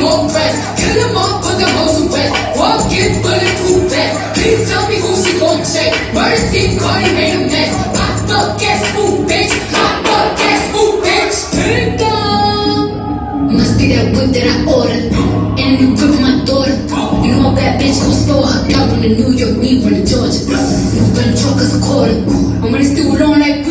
more press. Kill them all, put the hoes to rest. Walk in, bulletproof vest. Please tell me who she gon' check. Murder scene, Cardi made a mess. Locked up, guess who, bitch? Locked up, guess who, bitch? Pick up. Must be that whip that I ordered. And a new grip on my daughter. You know that bitch gon' store her. Out from the New York, me from the Georgia. No gun truck is a quarter. I'm gonna steal it on like